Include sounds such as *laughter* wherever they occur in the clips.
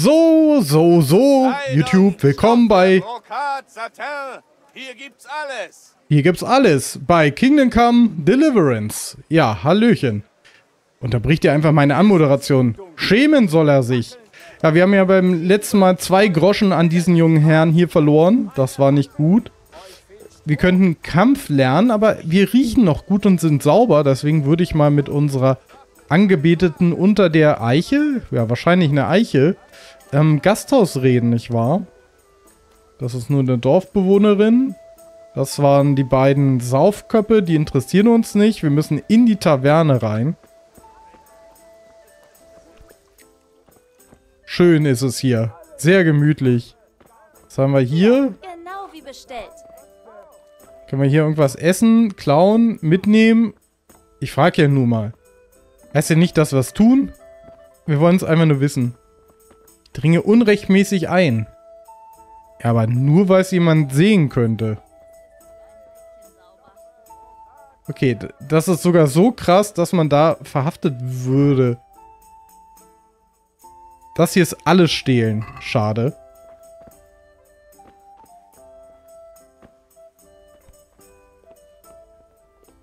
So, so, so, YouTube, willkommen bei... Hier gibt's alles. Hier gibt's alles bei Kingdom Come Deliverance. Ja, Hallöchen. Unterbricht ihr einfach meine Anmoderation. Schämen soll er sich. Ja, wir haben ja beim letzten Mal zwei Groschen an diesen jungen Herrn hier verloren. Das war nicht gut. Wir könnten Kampf lernen, aber wir riechen noch gut und sind sauber. Deswegen würde ich mal mit unserer Angebeteten unter der Eiche, ja wahrscheinlich eine Eiche, ähm, Gasthaus reden, nicht wahr? Das ist nur eine Dorfbewohnerin. Das waren die beiden Saufköppe, die interessieren uns nicht. Wir müssen in die Taverne rein. Schön ist es hier. Sehr gemütlich. Was haben wir hier? Genau wie bestellt. Können wir hier irgendwas essen, klauen, mitnehmen? Ich frage ja nur mal. Heißt ja nicht, dass wir es tun? Wir wollen es einfach nur wissen. Dringe unrechtmäßig ein. Ja, aber nur, weil es jemand sehen könnte. Okay, das ist sogar so krass, dass man da verhaftet würde. Das hier ist alles stehlen. Schade.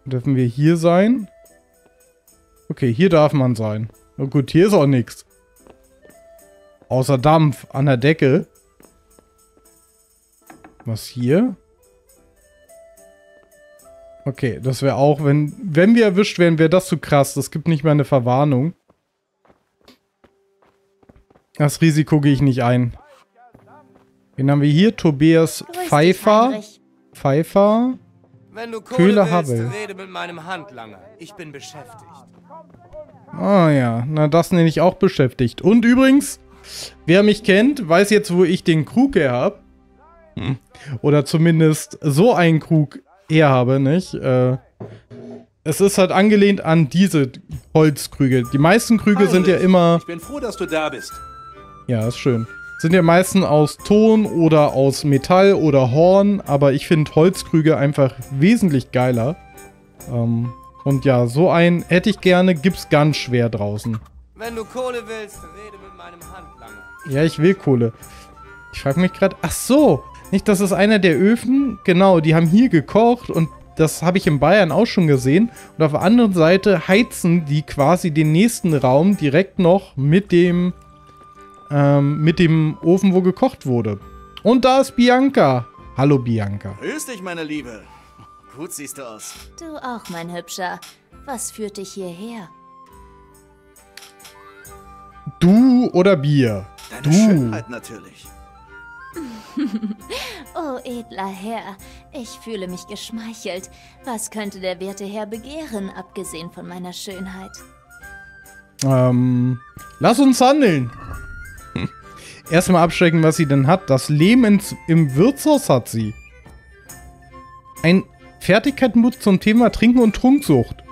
Dürfen wir hier sein? Okay, hier darf man sein. Na gut, hier ist auch nichts. Außer Dampf an der Decke. Was hier? Okay, das wäre auch, wenn, wenn wir erwischt werden, wäre das zu krass. Das gibt nicht mehr eine Verwarnung. Das Risiko gehe ich nicht ein. Wen haben wir hier? Tobias Pfeiffer. Pfeiffer. Wenn du Kohle Köhler willst, Habbel. rede mit meinem Handlanger. Ich bin beschäftigt. Ah ja, na das nenne ich auch beschäftigt. Und übrigens, wer mich kennt, weiß jetzt, wo ich den Krug her habe. Oder zumindest so einen Krug her habe, nicht? Äh, es ist halt angelehnt an diese Holzkrüge. Die meisten Krüge sind ja Heinrich, immer... Ich bin froh, dass du da bist. Ja, ist schön. Sind ja meistens aus Ton oder aus Metall oder Horn, aber ich finde Holzkrüge einfach wesentlich geiler. Ähm, und ja, so einen hätte ich gerne, gibt's ganz schwer draußen. Wenn du Kohle willst, rede mit meinem Handlanger. Ja, ich will Kohle. Ich frage mich gerade, ach so, nicht, das ist einer der Öfen? Genau, die haben hier gekocht und das habe ich in Bayern auch schon gesehen. Und auf der anderen Seite heizen die quasi den nächsten Raum direkt noch mit dem, ähm, mit dem Ofen, wo gekocht wurde. Und da ist Bianca. Hallo Bianca. Grüß dich, meine Liebe. Gut siehst du aus. Du auch, mein Hübscher. Was führt dich hierher? Du oder Bier? Deine Du. Schönheit natürlich. *laughs* Oh, edler Herr, ich fühle mich geschmeichelt. Was könnte der werte Herr begehren, abgesehen von meiner Schönheit? Ähm, lass uns handeln. *laughs* Erstmal abstecken, was sie denn hat. Das Leben ins, im Wirtshaus hat sie. Ein Fertigkeitenbuch zum Thema Trinken und Trunksucht.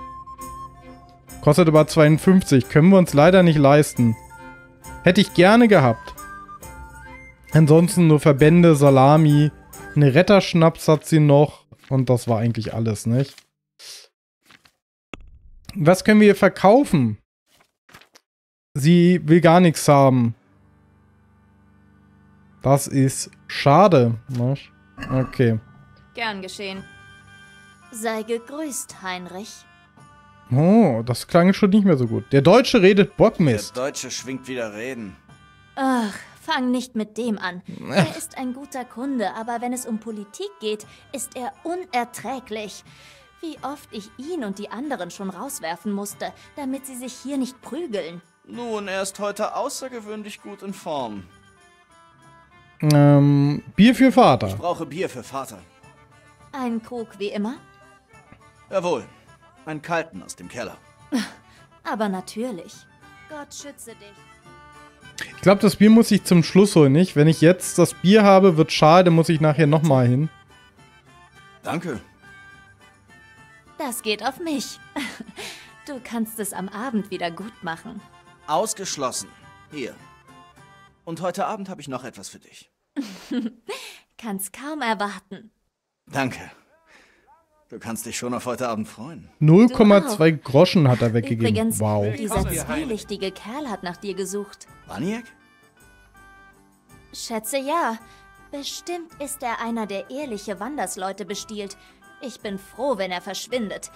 Kostet aber 52. Können wir uns leider nicht leisten. Hätte ich gerne gehabt. Ansonsten nur Verbände, Salami. Eine Retterschnaps hat sie noch. Und das war eigentlich alles, nicht? Was können wir verkaufen? Sie will gar nichts haben. Das ist schade. Okay. Gern geschehen. Sei gegrüßt, Heinrich. Oh, das klang schon nicht mehr so gut. Der Deutsche redet Bockmist. Der Deutsche schwingt wieder Reden. Ach, fang nicht mit dem an. Er ist ein guter Kunde, aber wenn es um Politik geht, ist er unerträglich. Wie oft ich ihn und die anderen schon rauswerfen musste, damit sie sich hier nicht prügeln. Nun, er ist heute außergewöhnlich gut in Form. Ähm, Bier für Ich Vater. brauche Bier für Vater. Ein Krug wie immer? Jawohl. Einen kalten aus dem Keller. *laughs* Aber natürlich. Gott schütze dich. Ich glaube, das Bier muss ich zum Schluss holen, nicht? Wenn ich jetzt das Bier habe, wird schade, muss ich nachher nochmal hin. Danke. Das geht auf mich. *laughs* Du kannst es am Abend wieder gut machen. Ausgeschlossen. Hier. Und heute Abend habe ich noch etwas für dich. *laughs* Kann's kaum erwarten. Danke. Du kannst dich schon auf heute Abend freuen. 0,2 Groschen hat er weggegeben. Übrigens, Wow. dieser zwielichtige Kerl hat nach dir gesucht. Waniek? Schätze ja. Bestimmt ist er einer, der ehrliche Wandersleute bestiehlt. Ich bin froh, wenn er verschwindet.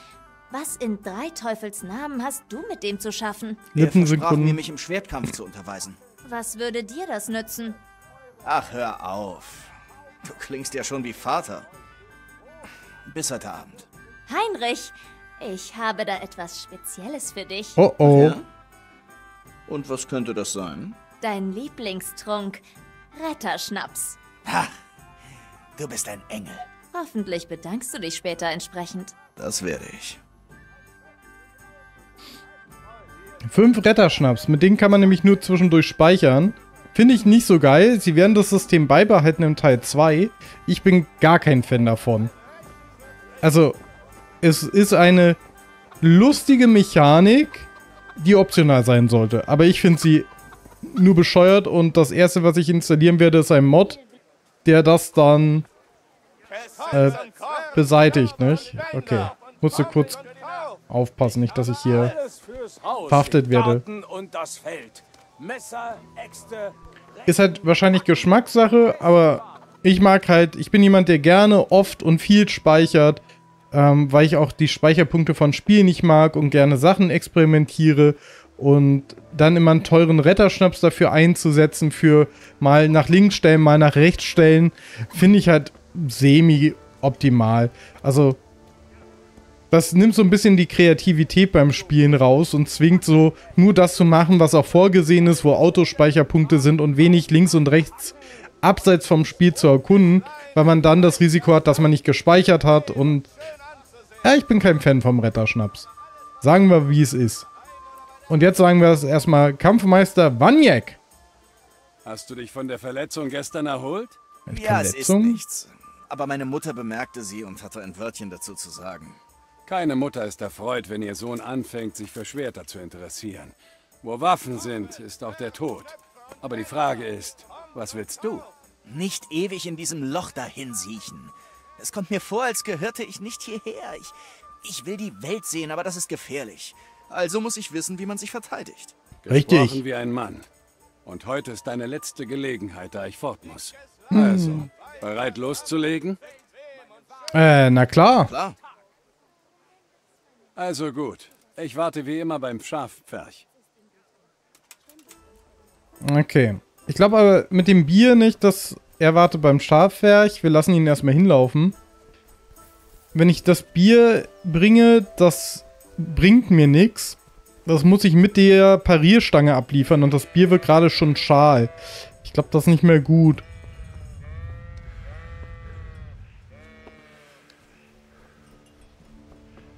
Was in drei Teufels Namen hast du mit dem zu schaffen? Versprach mir, Lippensekunden. mich im Schwertkampf zu unterweisen. Was würde dir das nützen? Ach, hör auf. Du klingst ja schon wie Vater. Bis heute Abend. Heinrich, ich habe da etwas Spezielles für dich. Oh oh. Ja? Und was könnte das sein? Dein Lieblingstrunk. Retterschnaps. Du bist ein Engel. Hoffentlich bedankst du dich später entsprechend. Das werde ich. Fünf Retterschnaps, mit denen kann man nämlich nur zwischendurch speichern. Finde ich nicht so geil. Sie werden das System beibehalten im Teil 2. Ich bin gar kein Fan davon. Also, es ist eine lustige Mechanik, die optional sein sollte. Aber ich finde sie nur bescheuert und das erste, was ich installieren werde, ist ein Mod, der das dann äh, beseitigt, nicht? Okay. Musste kurz aufpassen, nicht, dass ich hier verhaftet werde. Ist halt wahrscheinlich Geschmackssache, aber ich mag halt, ich bin jemand, der gerne oft und viel speichert, ähm, weil ich auch die Speicherpunkte von Spielen nicht mag und gerne Sachen experimentiere und dann immer einen teuren Retterschnaps dafür einzusetzen, für mal nach links stellen, mal nach rechts stellen, finde ich halt semi-optimal. Also, das nimmt so ein bisschen die Kreativität beim Spielen raus und zwingt so nur das zu machen, was auch vorgesehen ist, wo Autospeicherpunkte sind und wenig links und rechts abseits vom Spiel zu erkunden, weil man dann das Risiko hat, dass man nicht gespeichert hat und ja, ich bin kein Fan vom Retterschnaps. Sagen wir, wie es ist. Und jetzt sagen wir es erstmal Kampfmeister Waniek. Hast du dich von der Verletzung gestern erholt? Ja, es ist Verletzung? nichts. Aber meine Mutter bemerkte sie und hatte ein Wörtchen dazu zu sagen. Keine Mutter ist erfreut, wenn ihr Sohn anfängt, sich für Schwerter zu interessieren. Wo Waffen sind, ist auch der Tod. Aber die Frage ist, was willst du? Nicht ewig in diesem Loch dahin siechen. Es kommt mir vor, als gehörte ich nicht hierher. Ich, ich will die Welt sehen, aber das ist gefährlich. Also muss ich wissen, wie man sich verteidigt. Richtig. Gesprochen wie ein Mann. Und heute ist deine letzte Gelegenheit, da ich fort muss. Also, bereit loszulegen? Äh, na klar. Klar. Also gut. Ich warte wie immer beim Schafpferch. Okay. Ich glaube aber mit dem Bier nicht, dass er wartet beim Schafwerk. Wir lassen ihn erstmal hinlaufen. Wenn ich das Bier bringe, das bringt mir nichts. Das muss ich mit der Parierstange abliefern und das Bier wird gerade schon schal. Ich glaube, das ist nicht mehr gut.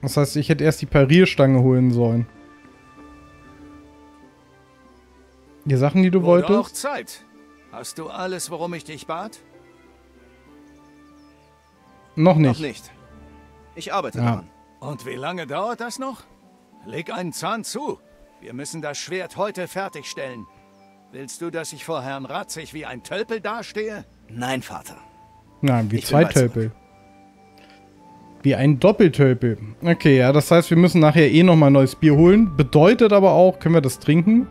Das heißt, ich hätte erst die Parierstange holen sollen. Die Sachen, die du Wurde auch wolltest? Zeit. Hast du alles, worum ich dich bat? Noch Noch nicht. nicht. Ich arbeite Ja. daran. Und wie lange dauert das noch? Leg einen Zahn zu. Wir müssen das Schwert heute fertigstellen. Willst du, dass ich vor Herrn Ratzig wie ein Tölpel dastehe? Nein, Vater. Nein, wie Ich zwei. Tölpel. Wie ein Doppeltölpel. Okay, ja, das heißt, wir müssen nachher eh nochmal neues Bier holen. Bedeutet aber auch, können wir das trinken?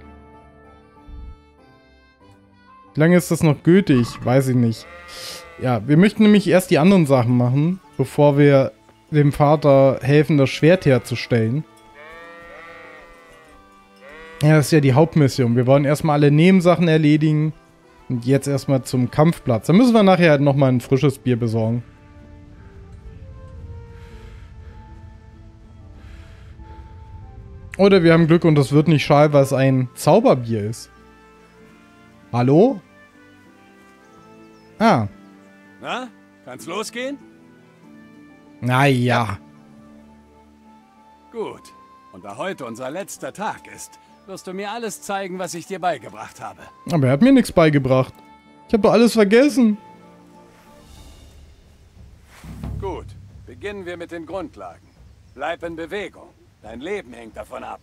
Wie lange ist das noch gültig? Weiß ich nicht. Ja, wir möchten nämlich erst die anderen Sachen machen, bevor wir dem Vater helfen, das Schwert herzustellen. Ja, das ist ja die Hauptmission. Wir wollen erstmal alle Nebensachen erledigen. Und jetzt erstmal zum Kampfplatz. Dann müssen wir nachher halt nochmal ein frisches Bier besorgen. Oder wir haben Glück und es wird nicht schal, weil es ein Zauberbier ist. Hallo? Ah, Na, kann's losgehen? naja. Gut. Und da heute unser letzter Tag ist, wirst du mir alles zeigen, was ich dir beigebracht habe. Aber er hat mir nichts beigebracht. Ich habe doch alles vergessen. Gut, beginnen wir mit den Grundlagen. Bleib in Bewegung. Dein Leben hängt davon ab.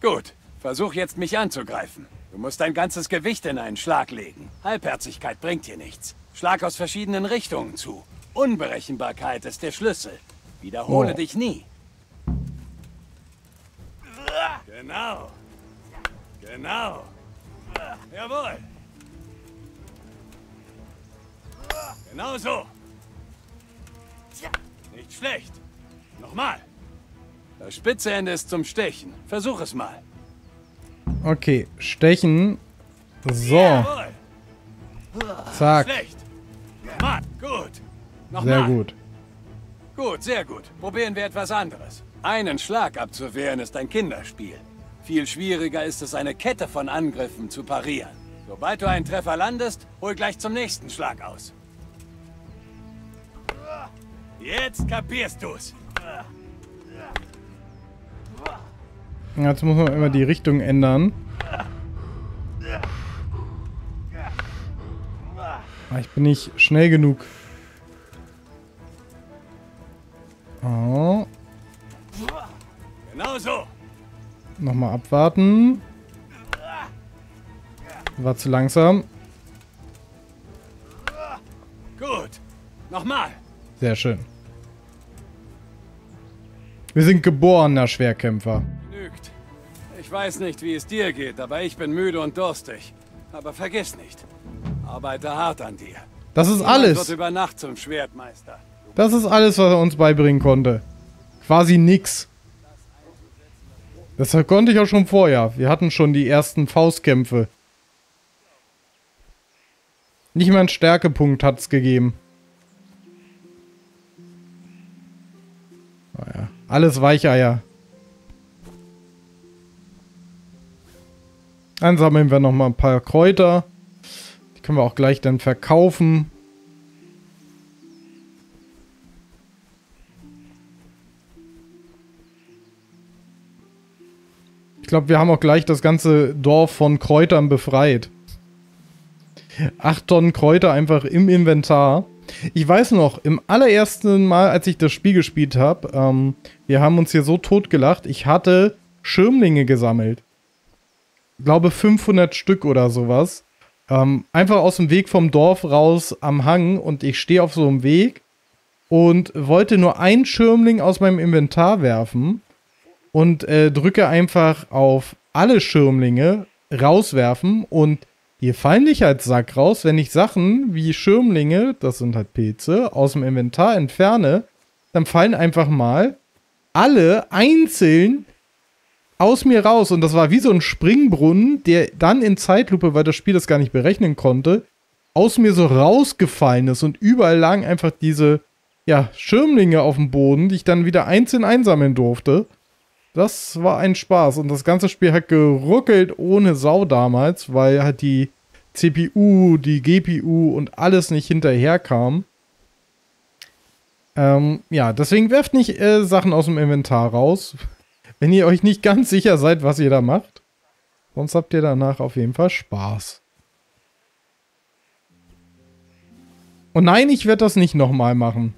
Gut, versuch jetzt mich anzugreifen. Du musst dein ganzes Gewicht in einen Schlag legen. Halbherzigkeit bringt dir nichts. Schlag aus verschiedenen Richtungen zu. Unberechenbarkeit ist der Schlüssel. Wiederhole Oh. dich nie. Genau. Genau. Jawohl. Genau so. Nicht schlecht. Nochmal. Das spitze Ende ist zum Stechen. Versuch es mal. Okay, stechen. So, Jawohl. zack. Schlecht. Nochmal. Gut. Nochmal. Sehr gut. Gut, sehr gut. Probieren wir etwas anderes. Einen Schlag abzuwehren ist ein Kinderspiel. Viel schwieriger ist es, eine Kette von Angriffen zu parieren. Sobald du einen Treffer landest, hol gleich zum nächsten Schlag aus. Jetzt kapierst du's. Jetzt muss man immer die Richtung ändern. Ah, Ich bin nicht schnell genug. Oh, Genau so. nochmal abwarten. War zu langsam. Gut. Nochmal. Sehr schön. Wir sind geborener Schwerkämpfer. Ich weiß nicht, wie es dir geht, aber ich bin müde und durstig. Aber vergiss nicht. Arbeite hart an dir. Das ist Niemand wird alles. über Nacht zum Schwertmeister. Das ist alles, was er uns beibringen konnte. Quasi nix. Das konnte ich auch schon vorher. Wir hatten schon die ersten Faustkämpfe. Nicht mal einen Stärkepunkt hat's gegeben. Naja, alles Weicheier. Dann sammeln wir noch mal ein paar Kräuter. Die können wir auch gleich dann verkaufen. Ich glaube, wir haben auch gleich das ganze Dorf von Kräutern befreit. Acht Tonnen Kräuter einfach im Inventar. Ich weiß noch, im allerersten Mal, als ich das Spiel gespielt habe, ähm, wir haben uns hier so totgelacht, ich hatte Schirmlinge gesammelt. Glaube 500 Stück oder sowas. Ähm, einfach aus dem Weg vom Dorf raus am Hang und ich stehe auf so einem Weg und wollte nur einen Schirmling aus meinem Inventar werfen und äh, drücke einfach auf alle Schirmlinge rauswerfen und hier fallen nicht als Sack raus, wenn ich Sachen wie Schirmlinge, das sind halt Pilze, aus dem Inventar entferne, dann fallen einfach mal alle einzeln aus mir raus. Und das war wie so ein Springbrunnen, der dann in Zeitlupe, weil das Spiel das gar nicht berechnen konnte, aus mir so rausgefallen ist und überall lagen einfach diese ja, Schirmlinge auf dem Boden, die ich dann wieder einzeln einsammeln durfte. Das war ein Spaß und das ganze Spiel hat geruckelt ohne Sau damals, weil halt die CPU, die GPU und alles nicht hinterherkam. Ähm, ja, deswegen werft nicht äh, Sachen aus dem Inventar raus, wenn ihr euch nicht ganz sicher seid, was ihr da macht. Sonst habt ihr danach auf jeden Fall Spaß. Und nein, ich werde das nicht nochmal machen.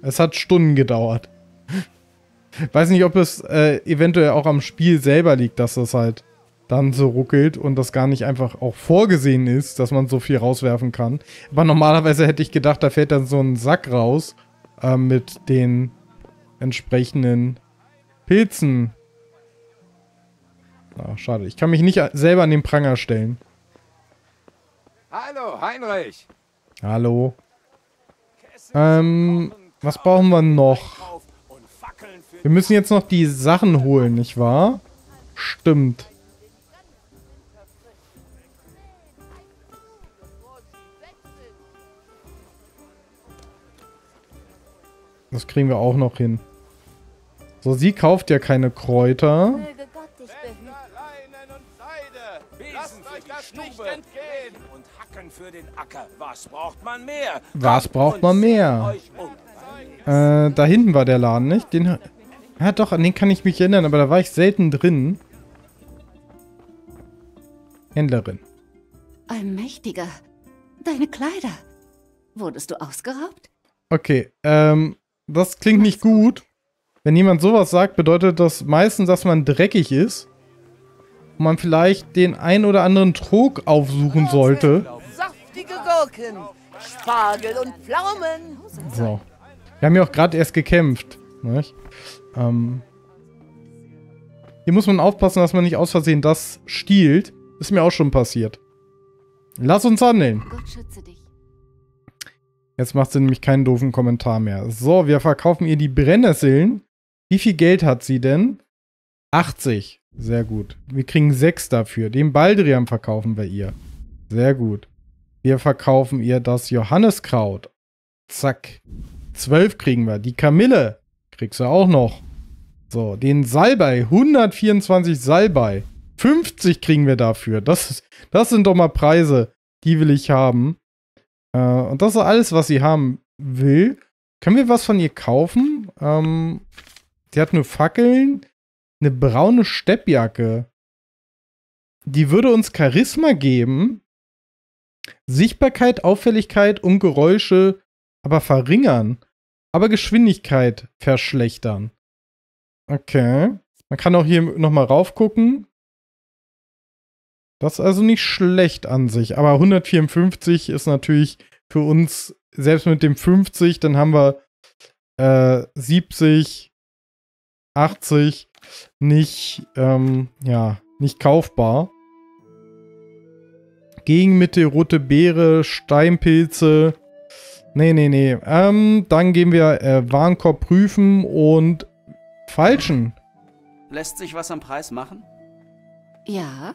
Es hat Stunden gedauert. *laughs* Weiß nicht, ob es äh, eventuell auch am Spiel selber liegt, dass das halt dann so ruckelt und das gar nicht einfach auch vorgesehen ist, dass man so viel rauswerfen kann. Aber normalerweise hätte ich gedacht, da fällt dann so ein Sack raus äh, mit den entsprechenden Pilzen. Ah, schade. Ich kann mich nicht selber an den Pranger stellen. Hallo, Heinrich. Hallo. Ähm, was brauchen wir noch? Wir müssen jetzt noch die Sachen holen, nicht wahr? Stimmt. Das kriegen wir auch noch hin. So, sie kauft ja keine Kräuter. Was braucht man mehr? Was braucht man Und mehr? euch. Äh, da hinten war der Laden, nicht? Den, ja, doch, an den kann ich mich erinnern, aber da war ich selten drin. Händlerin. Ein Mächtiger. Deine Kleider. Wurdest du ausgeraubt? Okay, ähm, das klingt nicht gut. Wenn jemand sowas sagt, bedeutet das meistens, dass man dreckig ist. Und man vielleicht den ein oder anderen Trog aufsuchen sollte. Saftige Gurken, Spargel und Pflaumen. So. Wir haben ja auch gerade erst gekämpft. Nicht? Ähm, Hier muss man aufpassen, dass man nicht aus Versehen das stiehlt. Ist mir auch schon passiert. Lass uns handeln. Gott schütze dich. Jetzt macht sie nämlich keinen doofen Kommentar mehr. So, wir verkaufen ihr die Brennnesseln. Wie viel Geld hat sie denn? 80. Sehr gut. Wir kriegen 6 dafür. Den Baldrian verkaufen wir ihr. Sehr gut. Wir verkaufen ihr das Johanneskraut. Zack. 12 kriegen wir. Die Kamille kriegst du auch noch. So, den Salbei. 124 Salbei. 50 kriegen wir dafür. Das, das sind doch mal Preise. Die will ich haben. Äh, und das ist alles, was sie haben will. Können wir was von ihr kaufen? Ähm, sie hat nur Fackeln. Eine braune Steppjacke. Die würde uns Charisma geben. Sichtbarkeit, Auffälligkeit und Geräusche aber verringern. Aber Geschwindigkeit verschlechtern. Okay. Man kann auch hier nochmal raufgucken. Das ist also nicht schlecht an sich. Aber 154 ist natürlich für uns, selbst mit dem 50, dann haben wir äh, 70, 80 nicht, ähm, ja, nicht kaufbar. Gegenmittel, rote Beere, Steinpilze. Nee, nee, nee. Ähm, dann gehen wir äh, Warenkorb prüfen und falschen. Lässt sich was am Preis machen? Ja,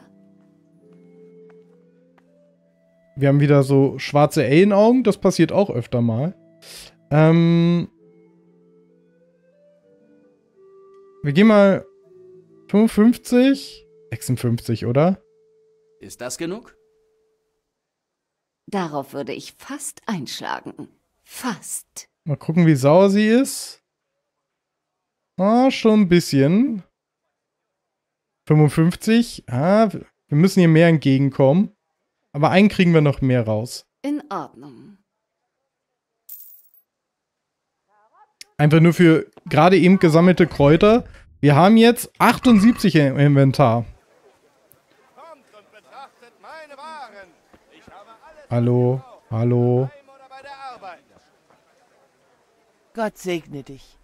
Wir haben wieder so schwarze Alien-Augen. Das passiert auch öfter mal. Ähm, wir gehen mal 55, 56, oder? Ist das genug? darauf würde ich fast einschlagen. Fast. Mal gucken, wie sauer sie ist. Ah, schon ein bisschen. 55. Ah, wir müssen ihr mehr entgegenkommen. Aber einen kriegen wir noch mehr raus. In Ordnung. Einfach nur für gerade eben gesammelte Kräuter. Wir haben jetzt 78 im Inventar. Kommt und betrachtet meine Waren. Ich habe alles Hallo, hallo. Gott segne dich.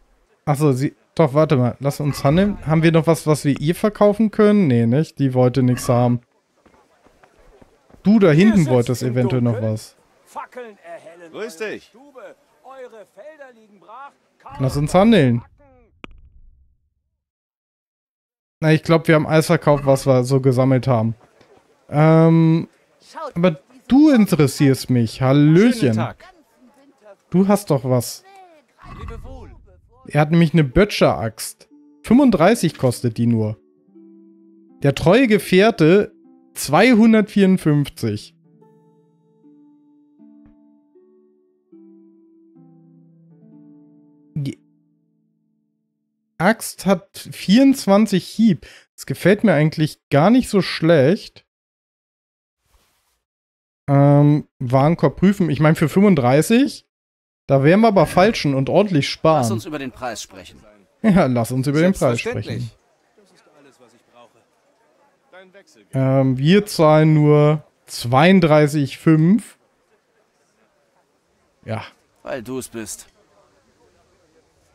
Achso, sie. Doch, warte mal. Lass uns handeln. Haben wir noch was, was wir ihr verkaufen können? Nee, nicht? Die wollte nichts haben. Du da hinten wolltest eventuell noch was. Fackeln erhellen Grüß dich. Stube. Eure Felder liegen brach. Lass uns handeln. Na, ich glaube, wir haben alles verkauft, was wir so gesammelt haben. Ähm, aber du interessierst mich. Hallöchen. Du hast doch was. Er hat nämlich eine Böttcher-Axt. 35 kostet die nur. Der treue Gefährte 254. Axt hat 24 Hieb. Das gefällt mir eigentlich gar nicht so schlecht. Ähm, Warenkorb prüfen. Ich meine, für 35, da wären wir aber falschen und ordentlich Lass sparen. uns über den Preis sprechen. Ja, lass uns über den Preis sprechen. *laughs* Ähm, wir zahlen nur 32,5. Ja. Weil du es bist.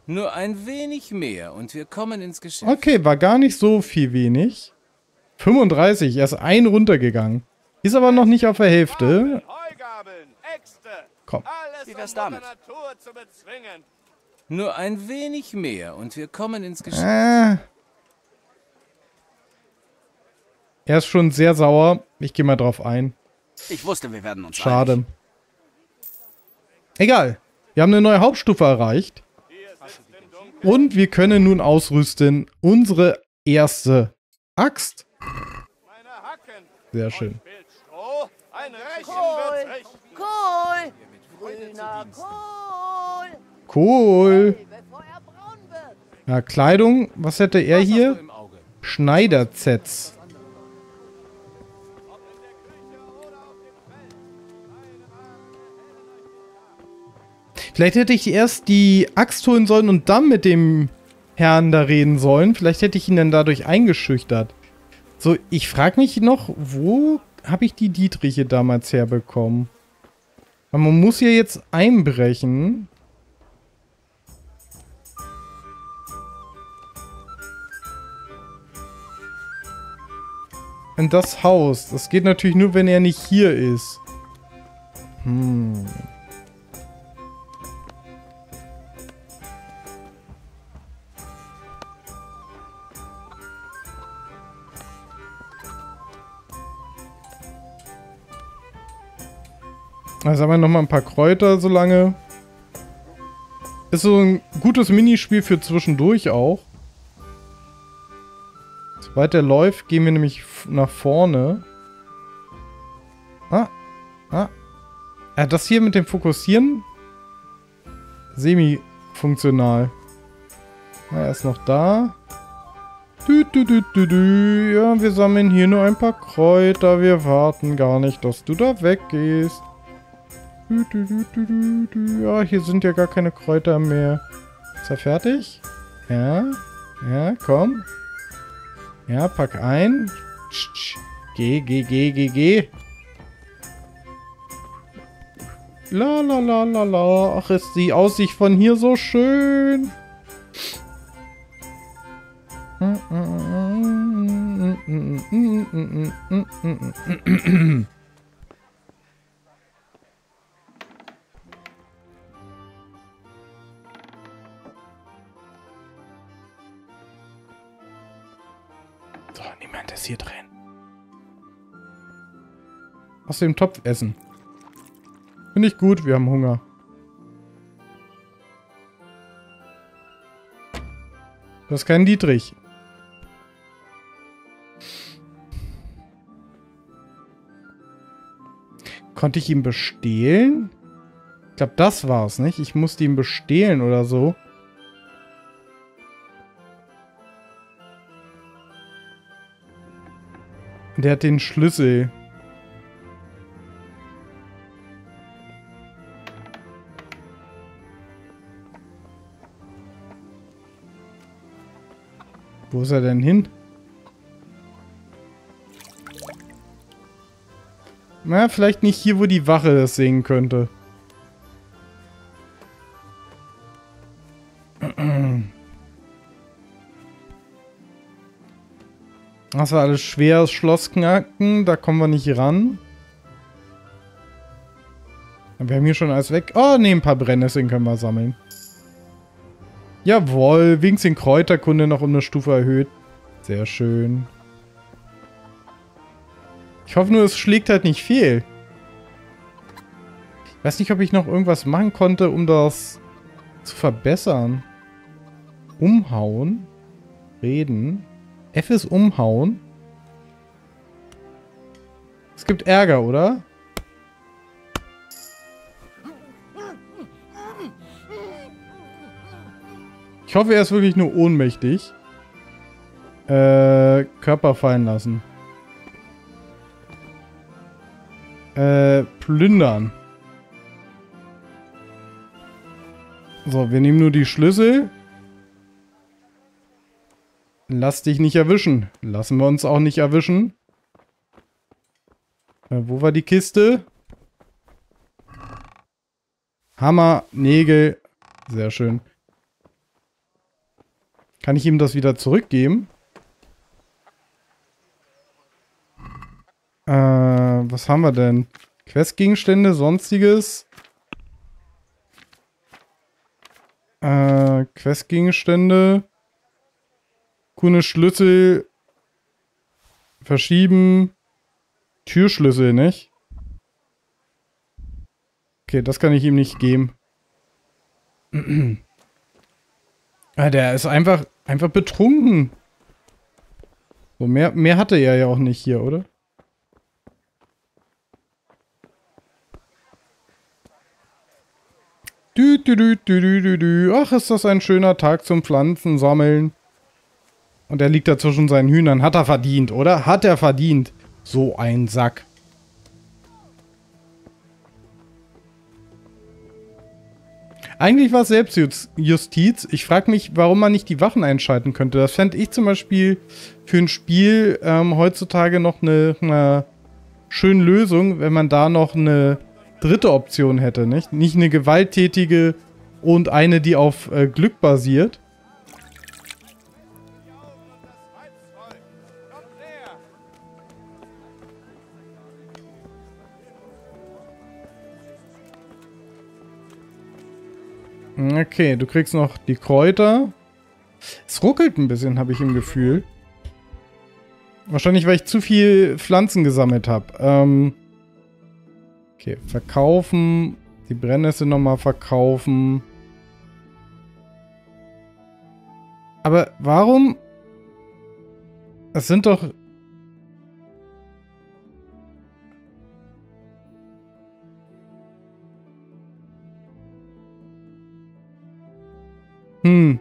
Nur ein wenig mehr und wir kommen ins Geschäft. Okay, war gar nicht so viel wenig. 35, er ist ein runtergegangen. Ist aber noch nicht auf der Hälfte. Komm. Alles, Wie wär's damit? Natur zu bezwingen. Nur ein wenig mehr und wir kommen ins Geschäft. Äh. Er ist schon sehr sauer. Ich gehe mal drauf ein. Ich wusste, wir werden uns einig. Schade. Egal. Wir haben eine neue Hauptstufe erreicht. Und wir können nun ausrüsten unsere erste Axt. Meine Hacken. Sehr schön. Stroh. Ein Kohl. Kohl, Kohl. Ja, Kleidung. Was hätte er hier? im Vielleicht hätte ich erst die Axt holen sollen und dann mit dem Herrn da reden sollen. Vielleicht hätte ich ihn dann dadurch eingeschüchtert. So, ich frage mich noch, wo habe ich die Dietriche damals herbekommen? Weil man muss ja jetzt einbrechen. in das Haus. Das geht natürlich nur, wenn er nicht hier ist. Hm. Also haben wir nochmal ein paar Kräuter so lange. Ist so ein gutes Minispiel für zwischendurch auch. Sobald der läuft, gehen wir nämlich nach vorne. Ah. Ah. Ja, das hier mit dem Fokussieren. Semi-funktional. Er ist noch da. Du, du, du, du, du. Ja, wir sammeln hier nur ein paar Kräuter. Wir warten gar nicht, dass du da weggehst. Ja, hier sind ja gar keine Kräuter mehr. Ist er fertig? Ja. Ja, komm. Ja, pack ein. Geh, geh, geh, geh, geh. La la la la la. Ach, ist die Aussicht von hier so schön. So, dem Topf essen. Finde ich gut, wir haben Hunger. Das ist kein Dietrich. Konnte ich ihn bestehlen? Ich glaube, das war's, nicht? Ich musste ihn bestehlen oder so. Der hat den Schlüssel. Wo ist er denn hin? Na, vielleicht nicht hier, wo die Wache das sehen könnte. *clears throat* Das war alles schweres Schloss knacken. Da kommen wir nicht ran. Wir haben hier schon alles weg. Oh, ne, ein paar Brennnesseln können wir sammeln. Jawohl, wenigstens den Kräuterkunde noch um eine Stufe erhöht. Sehr schön. Ich hoffe nur, es schlägt halt nicht fehl. Ich weiß nicht, ob ich noch irgendwas machen konnte, um das zu verbessern. Umhauen. Reden. F ist umhauen. Es gibt Ärger, oder? Ich hoffe, er ist wirklich nur ohnmächtig. Äh, Körper fallen lassen. Äh, plündern. So, wir nehmen nur die Schlüssel. Lass dich nicht erwischen. Lassen wir uns auch nicht erwischen. Äh, wo war die Kiste? Hammer, Nägel. Sehr schön. Kann ich ihm das wieder zurückgeben? Äh, was haben wir denn? Questgegenstände, sonstiges. Äh, Questgegenstände. Grüne Schlüssel. Verschieben. Türschlüssel, nicht? Okay, das kann ich ihm nicht geben. *clears throat* ah, der ist einfach, einfach betrunken. So, mehr, mehr hatte er ja auch nicht hier, oder? Dü, dü, dü, dü, dü, dü, dü. Ach, ist das ein schöner Tag zum Pflanzen sammeln. Und er liegt da zwischen seinen Hühnern. Hat er verdient, oder? Hat er verdient. So ein Sack. Eigentlich war es Selbstjustiz. Ich frage mich, warum man nicht die Wachen einschalten könnte. Das fände ich zum Beispiel für ein Spiel ähm, heutzutage noch eine, eine schöne Lösung, wenn man da noch eine dritte Option hätte, nicht? Nicht eine gewalttätige und eine, die auf äh, Glück basiert. Okay, du kriegst noch die Kräuter. Es ruckelt ein bisschen, habe ich im Gefühl. Wahrscheinlich, weil ich zu viel Pflanzen gesammelt habe. Ähm okay, verkaufen. Die Brennnessel nochmal verkaufen. Aber warum? Es sind doch... Hm.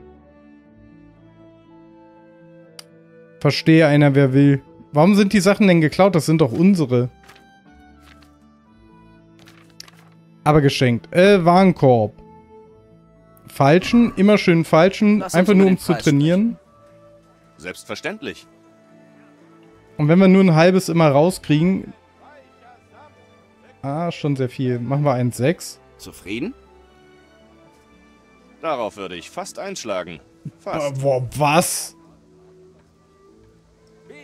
Verstehe einer, wer will. Warum sind die Sachen denn geklaut? Das sind doch unsere. Aber geschenkt. Äh, Warenkorb. Falschen, immer schön falschen, Lass einfach nur um zu Preis trainieren. Selbstverständlich. Und wenn wir nur ein halbes immer rauskriegen. Ah, schon sehr viel. Machen wir 1,6. Zufrieden? Darauf würde ich fast einschlagen. Fast. Äh, boah, was?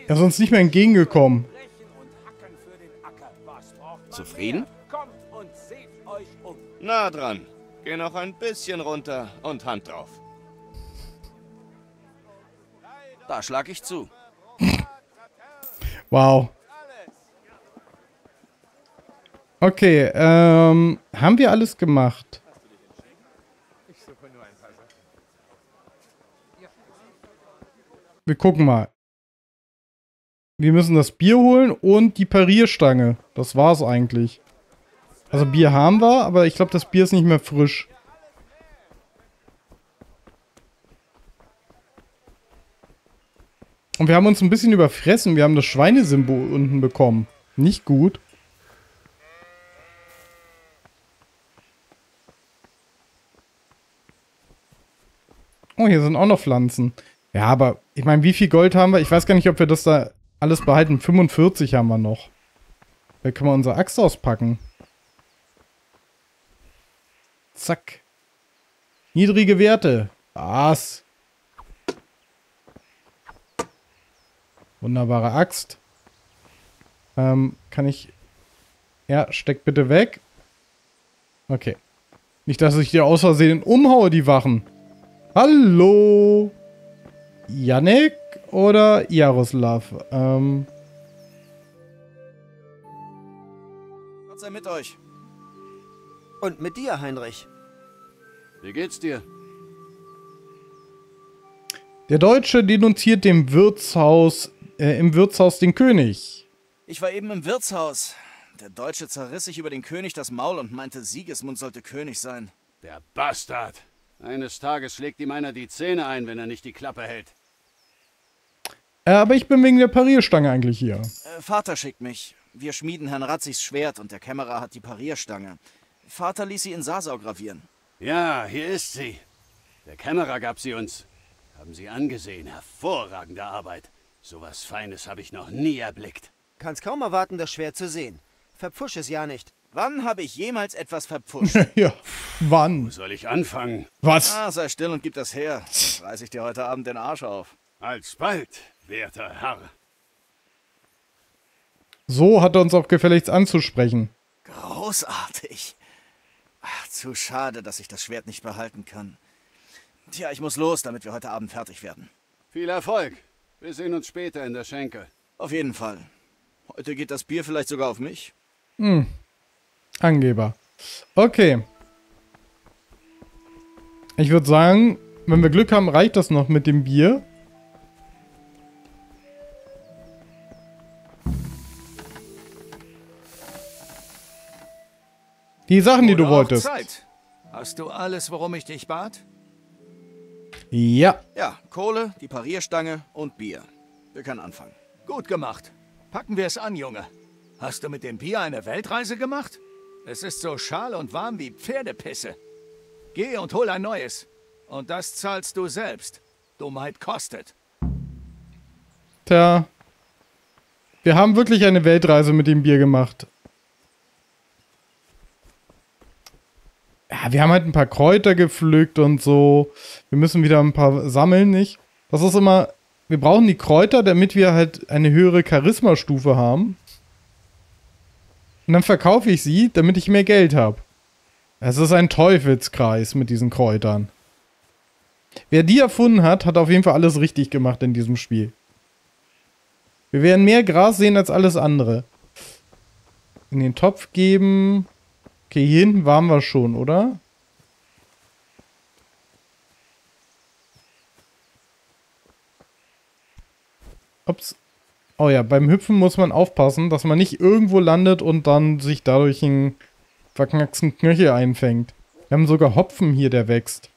Er ist uns nicht mehr entgegengekommen. Zufrieden? Kommt und seht euch um. Nah dran. Geh noch ein bisschen runter und Hand drauf. Da schlag ich zu. Wow. Okay, ähm, haben wir alles gemacht? Wir gucken mal. Wir müssen das Bier holen und die Parierstange. Das war's eigentlich. Also Bier haben wir, aber ich glaube, das Bier ist nicht mehr frisch. Und wir haben uns ein bisschen überfressen. Wir haben das Schweinesymbol unten bekommen. Nicht gut. Oh, hier sind auch noch Pflanzen. Ja, aber ich meine, wie viel Gold haben wir? Ich weiß gar nicht, ob wir das da alles behalten. 45 haben wir noch. Da können wir unsere Axt auspacken. Zack. Niedrige Werte. Was? Wunderbare Axt. Ähm, kann ich... Ja, steck bitte weg. Okay. Nicht, dass ich dir aus Versehen umhaue, die Wachen. Hallo? Yannick oder Jaroslav? Ähm... Gott sei mit euch. Und mit dir, Heinrich. Wie geht's dir? Der Deutsche denunziert dem Wirtshaus, äh, im Wirtshaus den König. Ich war eben im Wirtshaus. Der Deutsche zerriss sich über den König das Maul und meinte, Siegesmund sollte König sein. Der Bastard. Eines Tages schlägt ihm einer die Zähne ein, wenn er nicht die Klappe hält. Äh, aber ich bin wegen der Parierstange eigentlich hier. Äh, Vater schickt mich. Wir schmieden Herrn Ratzigs Schwert und der Kämmerer hat die Parierstange. Vater ließ sie in Sasau gravieren. Ja, hier ist sie. Der Kämmerer gab sie uns. Haben Sie angesehen. Hervorragende Arbeit. Sowas Feines habe ich noch nie erblickt. Kannst kaum erwarten, das Schwert zu sehen. Verpfusch es ja nicht. Wann habe ich jemals etwas *laughs* verpfuscht? ja, wann? Wo soll ich anfangen? Was? ah, sei still und gib das her. Reiß ich dir heute Abend den Arsch auf. Alsbald, werter Herr. So hat er uns auch gefälligst anzusprechen. Großartig. Ach, zu schade, dass ich das Schwert nicht behalten kann. Tja, ich muss los, damit wir heute Abend fertig werden. Viel Erfolg. Wir sehen uns später in der Schenke. Auf jeden Fall. Heute geht das Bier vielleicht sogar auf mich. Hm. Angeber. Okay. Ich würde sagen, wenn wir Glück haben, reicht das noch mit dem Bier. Die Sachen, die du wolltest. Zeit. Hast du alles, worum ich dich bat? Ja. Ja, Kohle, die Parierstange und Bier. Wir können anfangen. Gut gemacht. Packen wir es an, Junge. Hast du mit dem Bier eine Weltreise gemacht? Es ist so schal und warm wie Pferdepisse. Geh und hol ein neues. Und das zahlst du selbst. Dummheit kostet. Tja. Wir haben wirklich eine Weltreise mit dem Bier gemacht. Ja, wir haben halt ein paar Kräuter gepflückt und so. Wir müssen wieder ein paar sammeln, nicht? Das ist immer. Wir brauchen die Kräuter, damit wir halt eine höhere Charisma-Stufe haben. Und dann verkaufe ich sie, damit ich mehr Geld habe. Es ist ein Teufelskreis mit diesen Kräutern. Wer die erfunden hat, hat auf jeden Fall alles richtig gemacht in diesem Spiel. Wir werden mehr Gras sehen als alles andere. In den Topf geben. Okay, hier hinten waren wir schon, oder? Ups. Oh ja, beim Hüpfen muss man aufpassen, dass man nicht irgendwo landet und dann sich dadurch einen verknacksten Knöchel einfängt. Wir haben sogar Hopfen hier, der wächst.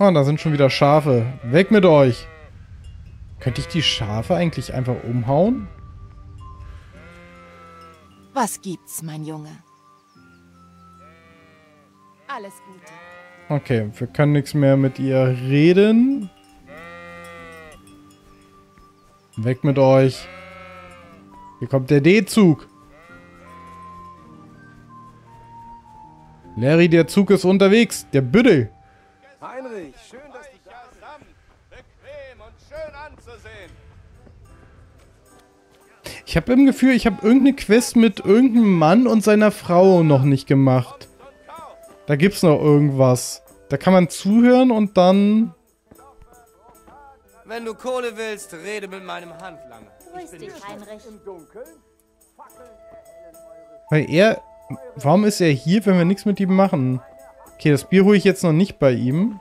Oh, da sind schon wieder Schafe. Weg mit euch! Könnte ich die Schafe eigentlich einfach umhauen? Was gibt's, mein Junge? Alles Gute. Okay, wir können nichts mehr mit ihr reden. Weg mit euch. Hier kommt der D-Zug. Larry, der Zug ist unterwegs. Der Büdel. Heinrich, schön, dass du da bist. Bequem und schön anzusehen. Ich habe im Gefühl, ich habe irgendeine Quest mit irgendeinem Mann und seiner Frau noch nicht gemacht. Da gibt's noch irgendwas. Da kann man zuhören und dann... Wenn du Kohle willst, rede mit meinem Handlanger. Grüß dich, Heinrich. Weil er... Warum ist er hier, wenn wir nichts mit ihm machen? Okay, das Bier hole ich jetzt noch nicht bei ihm.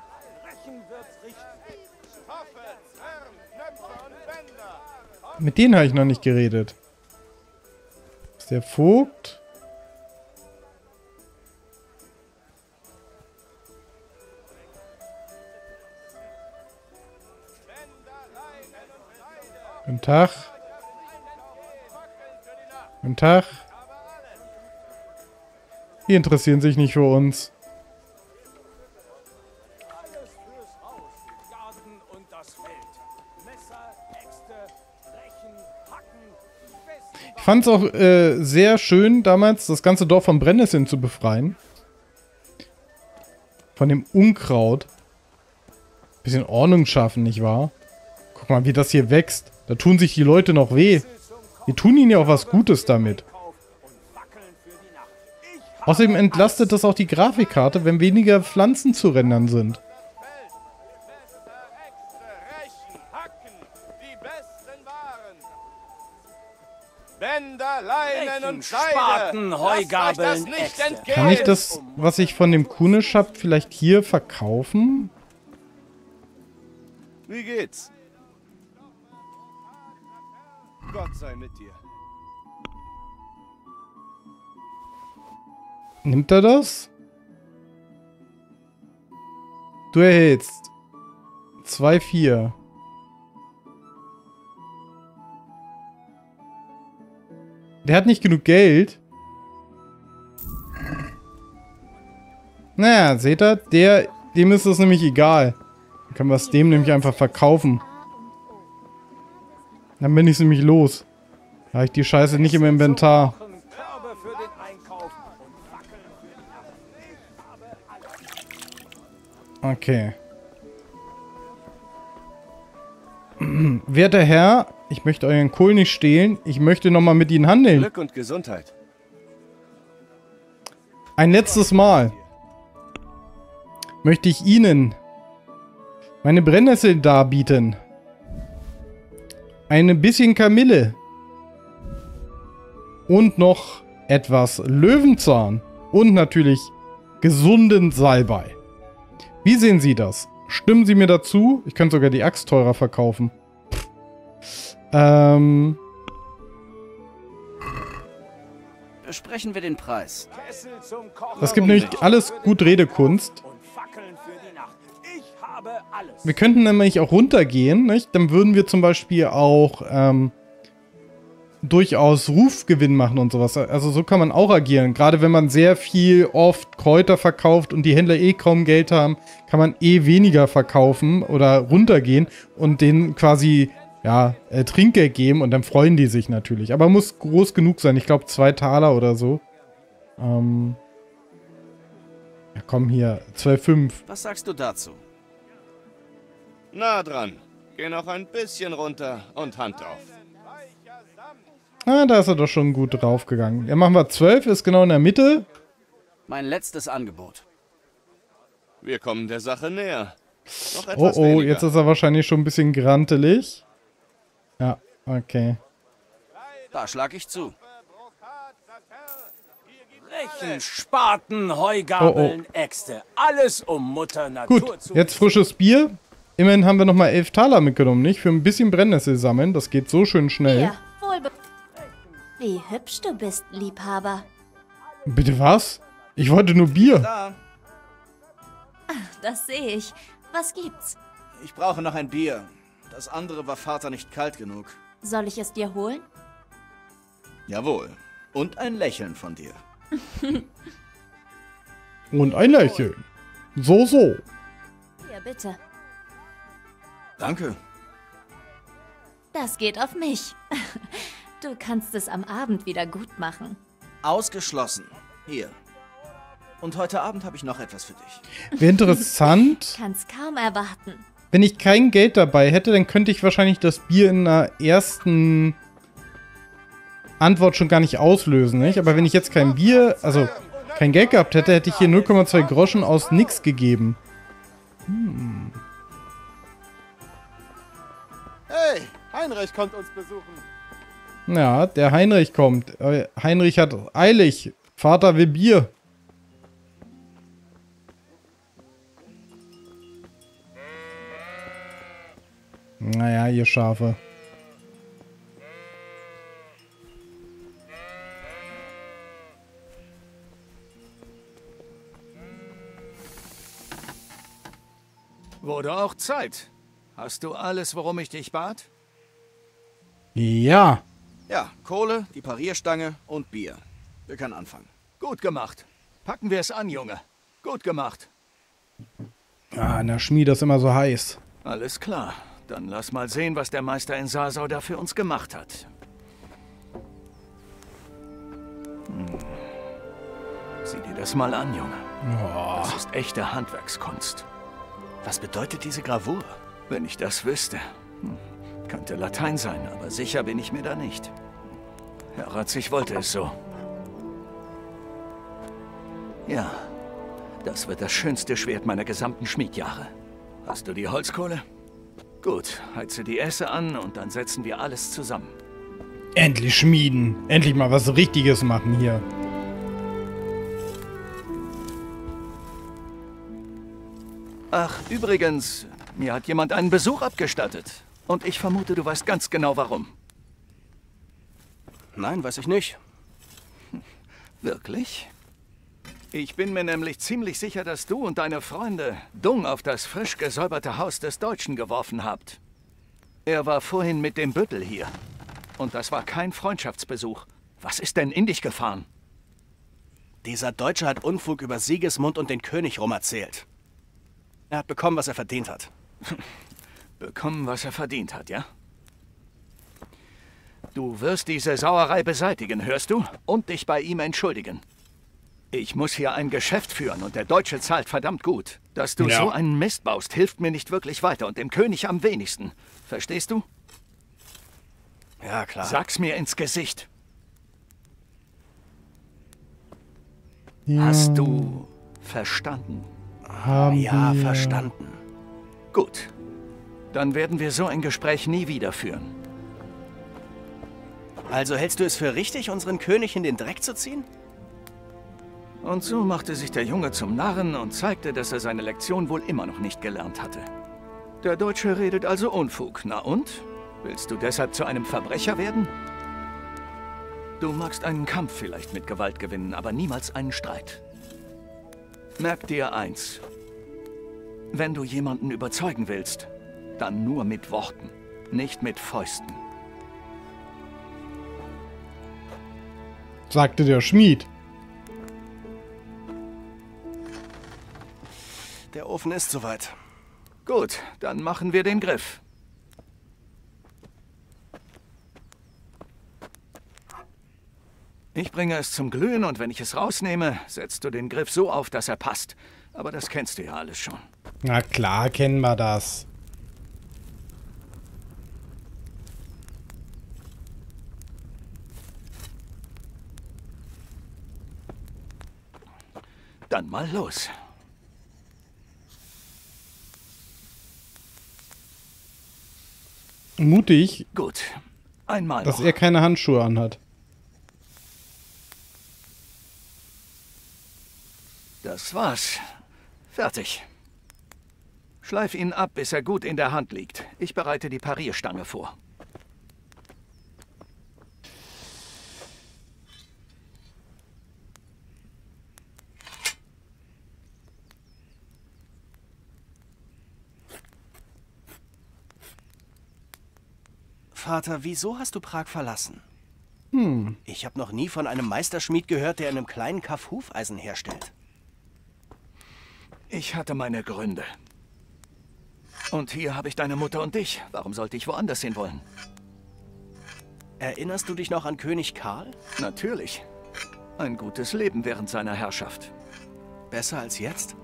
Mit denen habe ich noch nicht geredet. Ist der Vogt? Tag. Guten Tag. Die interessieren sich nicht für uns. Ich fand es auch äh, sehr schön, damals das ganze Dorf von Brennnesseln zu befreien. Von dem Unkraut. Bisschen Ordnung schaffen, nicht wahr? Guck mal, wie das hier wächst. Da tun sich die Leute noch weh. Die tun ihnen ja auch was Gutes damit. Außerdem entlastet das auch die Grafikkarte, wenn weniger Pflanzen zu rendern sind. Bänder, Leinen und Seide. Spaten, Heugabeln. Kann ich das, was ich von dem Kunisch habe, vielleicht hier verkaufen? Wie geht's? Gott sei mit dir. Nimmt er das? Du erhältst 2,4. Der hat nicht genug Geld. Naja, seht ihr? Der, dem ist es nämlich egal. Dann können wir es dem nämlich einfach verkaufen. Dann bin ich nämlich los. Da habe ich die Scheiße nicht im Inventar. Okay. Werter Herr, ich möchte euren Kohl nicht stehlen. Ich möchte nochmal mit Ihnen handeln. Glück und Gesundheit. Ein letztes Mal möchte ich Ihnen meine Brennnessel darbieten. Ein bisschen Kamille. Und noch etwas Löwenzahn. Und natürlich gesunden Salbei. Wie sehen Sie das? Stimmen Sie mir dazu? Ich könnte sogar die Axt teurer verkaufen. Ähm, Besprechen wir den Preis. Das gibt nämlich alles gut Redekunst. Wir könnten nämlich auch runtergehen, nicht? Dann würden wir zum Beispiel auch ähm, durchaus Rufgewinn machen und sowas. Also so kann man auch agieren. Gerade wenn man sehr viel oft Kräuter verkauft und die Händler eh kaum Geld haben, kann man eh weniger verkaufen oder runtergehen und denen quasi ja, äh, Trinkgeld geben und dann freuen die sich natürlich. Aber muss groß genug sein. Ich glaube zwei Taler oder so. Ähm, ja, komm hier. 2,5. Was sagst du dazu? Na dran. Geh noch ein bisschen runter und Hand drauf. Ah, da ist er doch schon gut draufgegangen. Ja, machen wir 12, ist genau in der Mitte. Mein letztes Angebot. Wir kommen der Sache näher. Noch Oh etwas oh, weniger. jetzt ist er wahrscheinlich schon ein bisschen grantelig. Ja, okay. Da schlag ich zu. Rechen, Spaten, Heugabeln, Äxte. Alles um Mutter Natur Gut, zu jetzt frisches Bier. Immerhin haben wir nochmal 11 Taler mitgenommen, nicht? Für ein bisschen Brennnessel sammeln. Das geht so schön schnell. Ja, wohlbe... Wie hübsch du bist, Liebhaber. Bitte was? Ich wollte nur Bier. Da, Das sehe ich. Was gibt's? ich brauche noch ein Bier. Das andere war Vater nicht kalt genug. Soll ich es dir holen? Jawohl. Und ein Lächeln von dir. *laughs* Und ein Lächeln. So, so. Hier, bitte. Danke. Das geht auf mich. *laughs* Du kannst es am Abend wieder gut machen. Ausgeschlossen. Hier. Und heute Abend habe ich noch etwas für dich. *laughs* Wäre interessant. Kann's kaum erwarten. Wenn ich kein Geld dabei hätte, dann könnte ich wahrscheinlich das Bier in einer ersten Antwort schon gar nicht auslösen, nicht? Aber wenn ich jetzt kein Bier, also kein Geld gehabt hätte, hätte ich hier 0,2 Groschen aus nix gegeben. Hey, Heinrich kommt uns besuchen. Ja, der Heinrich kommt. Äh, Heinrich hat eilig. Vater will Bier. Naja, ihr Schafe. Wurde auch Zeit. Hast du alles, worum ich dich bat? Ja. Ja, Kohle, die Parierstange und Bier. Wir können anfangen. Gut gemacht. Packen wir es an, Junge. Gut gemacht. Ah, in der Schmiede ist immer so heiß. Alles klar. Dann lass mal sehen, was der Meister in Sasau da für uns gemacht hat. Hm. Sieh dir das mal an, Junge. Das ist echte Handwerkskunst. Was bedeutet diese Gravur? Wenn ich das wüsste. Hm. Könnte Latein sein, aber sicher bin ich mir da nicht. Herr Ratz, ich wollte es so. Ja, das wird das schönste Schwert meiner gesamten Schmiedjahre. Hast du die Holzkohle? Gut, heize die Esse an und dann setzen wir alles zusammen. Endlich schmieden. Endlich mal was Richtiges machen hier. Ach, übrigens, mir hat jemand einen Besuch abgestattet. Und ich vermute, du weißt ganz genau warum. Nein, weiß ich nicht. Wirklich? Ich bin mir nämlich ziemlich sicher, dass du und deine Freunde Dung auf das frisch gesäuberte Haus des Deutschen geworfen habt. Er war vorhin mit dem Büttel hier. Und das war kein Freundschaftsbesuch. Was ist denn in dich gefahren? Dieser Deutsche hat Unfug über Sigismund und den König rum erzählt. Er hat bekommen, was er verdient hat. *laughs* Bekommen, was er verdient hat, ja? Du wirst diese Sauerei beseitigen, hörst du? Und dich bei ihm entschuldigen. Ich muss hier ein Geschäft führen und der Deutsche zahlt verdammt gut. Dass du Ja. so einen Mist baust, hilft mir nicht wirklich weiter und dem König am wenigsten. Verstehst du? Ja, klar. Sag's mir ins Gesicht. Ja, Hast du verstanden? Haben ja, wir. verstanden. Gut. Dann werden wir so ein Gespräch nie wieder führen. Also hältst du es für richtig, unseren König in den Dreck zu ziehen? Und so machte sich der Junge zum Narren und zeigte, dass er seine Lektion wohl immer noch nicht gelernt hatte. Der Deutsche redet also Unfug. Na und? Willst du deshalb zu einem Verbrecher werden? Du magst einen Kampf vielleicht mit Gewalt gewinnen, aber niemals einen Streit. Merk dir eins. Wenn du jemanden überzeugen willst, dann nur mit Worten, nicht mit Fäusten. Sagte der Schmied. Der Ofen ist soweit. Gut, dann machen wir den Griff. Ich bringe es zum Glühen und wenn ich es rausnehme, setzt du den Griff so auf, dass er passt. Aber das kennst du ja alles schon. Na klar, kennen wir das. Dann mal los. Mutig, Gut. Einmal dass noch. er keine Handschuhe anhat. Das war's. Fertig. Schleif ihn ab, bis er gut in der Hand liegt. Ich bereite die Parierstange vor. Vater, wieso hast du Prag verlassen? Hm. Ich habe noch nie von einem Meisterschmied gehört, der in einem kleinen Kaff Hufeisen herstellt. Ich hatte meine Gründe. Und hier habe ich deine Mutter und dich. Warum sollte ich woanders hin wollen? Erinnerst du dich noch an König Karl? Natürlich. Ein gutes Leben während seiner Herrschaft. Besser als jetzt?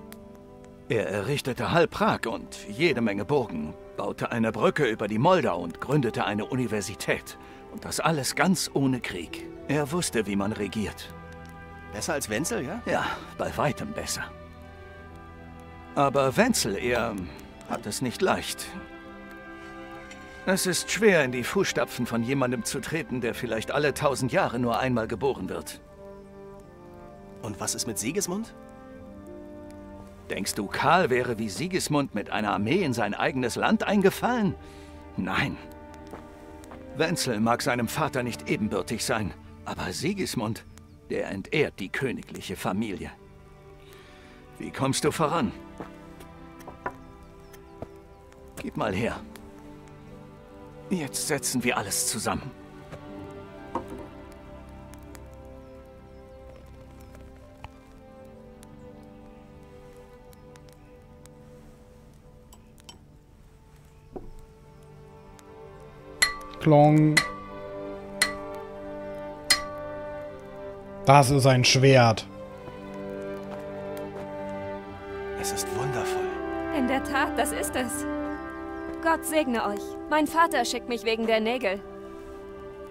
Er errichtete halb Prag und jede Menge Burgen, baute eine Brücke über die Moldau und gründete eine Universität. Und das alles ganz ohne Krieg. Er wusste, wie man regiert. Besser als Wenzel, ja? Ja, bei weitem besser. Aber Wenzel, er hat es nicht leicht. Es ist schwer, in die Fußstapfen von jemandem zu treten, der vielleicht alle tausend Jahre nur einmal geboren wird. Und was ist mit Sigismund? Denkst du, Karl wäre wie Sigismund mit einer Armee in sein eigenes Land eingefallen? Nein. Wenzel mag seinem Vater nicht ebenbürtig sein, aber Sigismund, der entehrt die königliche Familie. Wie kommst du voran? Gib mal her. Jetzt setzen wir alles zusammen. Klong. Das ist ein Schwert. Es ist wundervoll. In der Tat, das ist es. Gott segne euch. Mein Vater schickt mich wegen der Nägel.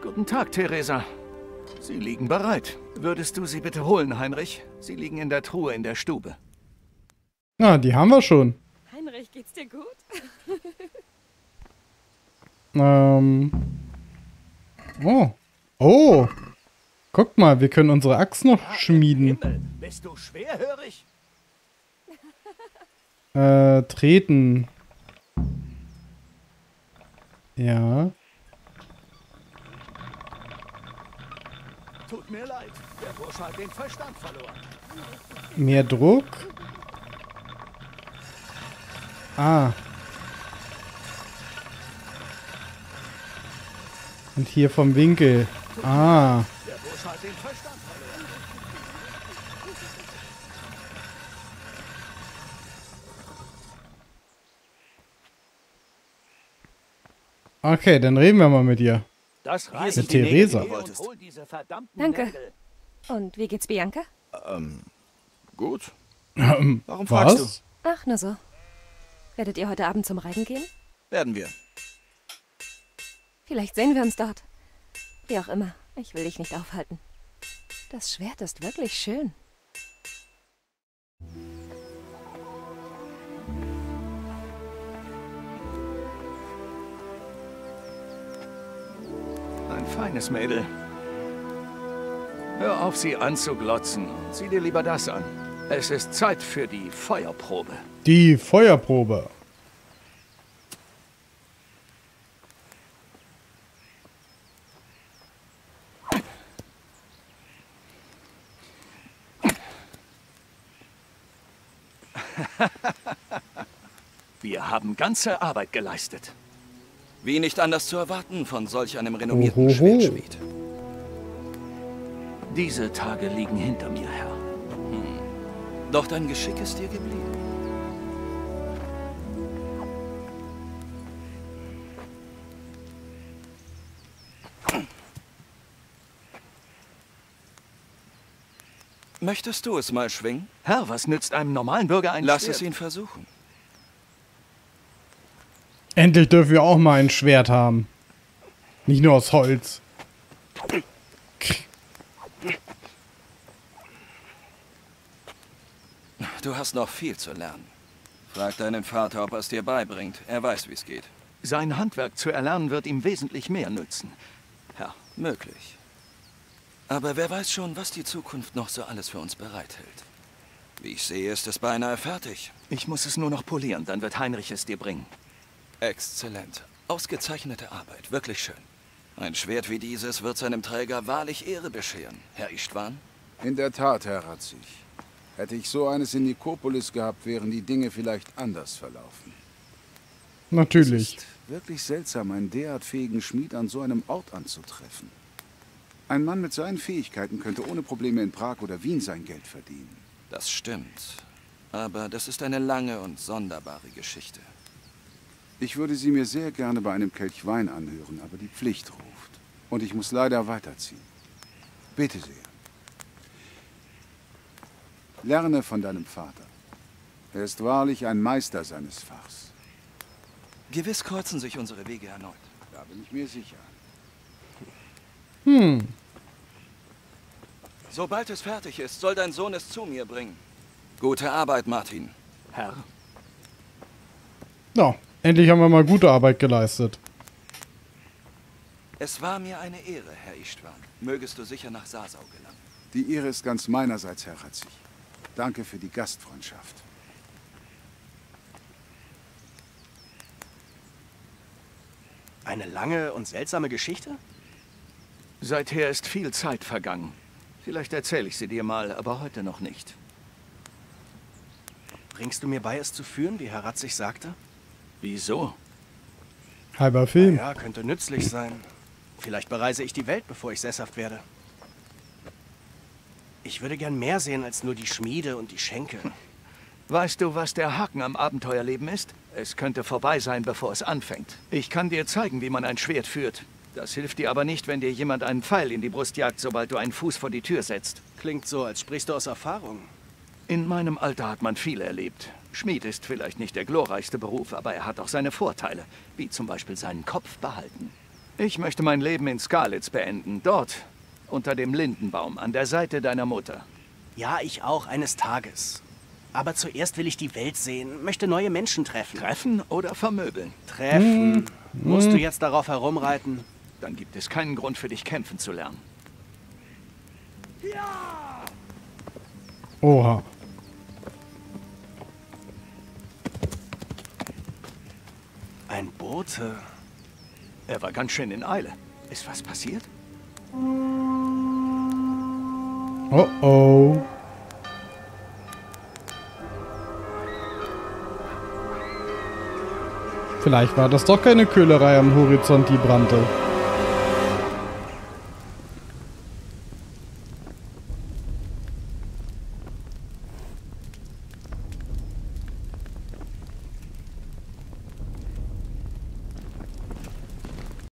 Guten Tag, Theresa. Sie liegen bereit. Würdest du sie bitte holen, Heinrich? Sie liegen in der Truhe in der Stube. Ja, die haben wir schon. Heinrich, geht's dir gut? *laughs* Ähm. Oh. Oh. Guck mal, wir können unsere Axt noch schmieden. Bist du schwerhörig? *laughs* Äh, treten. Ja. Tut mir leid. Der Bursche hat den Verstand verloren. Mehr Druck. Ah. Und hier vom Winkel. Ah. Der Bursche hat den Verstand verloren. Okay, dann reden wir mal mit ihr. Das reicht. Mit Theresa. Danke. Und wie geht's Bianca? Ähm, gut. Ähm, Warum fragst was? Ach, nur so. Werdet ihr heute Abend zum Reiten gehen? Werden wir. Vielleicht sehen wir uns dort. Wie auch immer, ich will dich nicht aufhalten. Das Schwert ist wirklich schön. Ein feines Mädel. Hör auf, sie anzuglotzen. Sieh dir lieber das an. Es ist Zeit für die Feuerprobe. Die Feuerprobe. Wir haben ganze Arbeit geleistet. Wie nicht anders zu erwarten von solch einem renommierten Ohoho. Schwertschmied. Diese Tage liegen hinter mir, Herr. Hm. Doch dein Geschick ist dir geblieben. Möchtest du es mal schwingen? Herr, was nützt einem normalen Bürger ein Lass Schwert? es ihn versuchen. Endlich dürfen wir auch mal ein Schwert haben. Nicht nur aus Holz. du hast noch viel zu lernen. Frag deinen Vater, ob er es dir beibringt. Er weiß, wie es geht. Sein Handwerk zu erlernen wird ihm wesentlich mehr nützen. Ja, möglich. Aber wer weiß schon, was die Zukunft noch so alles für uns bereithält. Wie ich sehe, ist es beinahe fertig. Ich muss es nur noch polieren, dann wird Heinrich es dir bringen. Exzellent. Ausgezeichnete Arbeit. Wirklich schön. Ein Schwert wie dieses wird seinem Träger wahrlich Ehre bescheren. Herr Istvan? In der Tat, Herr Ratzig. Hätte ich so eines in Nikopolis gehabt, wären die Dinge vielleicht anders verlaufen. Natürlich. Es ist wirklich seltsam, einen derart fähigen Schmied an so einem Ort anzutreffen. Ein Mann mit seinen Fähigkeiten könnte ohne Probleme in Prag oder Wien sein Geld verdienen. Das stimmt. Aber das ist eine lange und sonderbare Geschichte. Ich würde sie mir sehr gerne bei einem Kelch Wein anhören, aber die Pflicht ruft. Und ich muss leider weiterziehen. Bitte sehr. Lerne von deinem Vater. Er ist wahrlich ein Meister seines Fachs. Gewiss kreuzen sich unsere Wege erneut. Da bin ich mir sicher. Hm. Sobald es fertig ist, soll dein Sohn es zu mir bringen. Gute Arbeit, Martin. Herr. Ja, endlich haben wir mal gute Arbeit geleistet. Es war mir eine Ehre, Herr Istvan. Mögest du sicher nach Sasau gelangen. Die Ehre ist ganz meinerseits, Herr Ratzig. Danke für die Gastfreundschaft. Eine lange und seltsame Geschichte? Seither ist viel Zeit vergangen. Vielleicht erzähle ich sie dir mal, aber heute noch nicht. Bringst du mir bei, es zu führen, wie Herr Ratzig sagte? Wieso? Halber Film. Ja, könnte nützlich sein. Vielleicht bereise ich die Welt, bevor ich sesshaft werde. Ich würde gern mehr sehen als nur die Schmiede und die Schenke. Weißt du, was der Haken am Abenteuerleben ist? Es könnte vorbei sein, bevor es anfängt. Ich kann dir zeigen, wie man ein Schwert führt. Das hilft dir aber nicht, wenn dir jemand einen Pfeil in die Brust jagt, sobald du einen Fuß vor die Tür setzt. Klingt so, als sprichst du aus Erfahrung. In meinem Alter hat man viel erlebt. Schmied ist vielleicht nicht der glorreichste Beruf, aber er hat auch seine Vorteile, wie zum Beispiel seinen Kopf behalten. Ich möchte mein Leben in Skalitz beenden, dort, unter dem Lindenbaum, an der Seite deiner Mutter. Ja, ich auch, eines Tages. Aber zuerst will ich die Welt sehen, möchte neue Menschen treffen. Treffen oder vermöbeln? Treffen. Hm. Musst du jetzt darauf herumreiten? Dann gibt es keinen Grund für dich, kämpfen zu lernen. Oha. Ein Bote. Er war ganz schön in Eile. Ist was passiert? Oh oh. Vielleicht war das doch keine Köhlerei am Horizont, die brannte.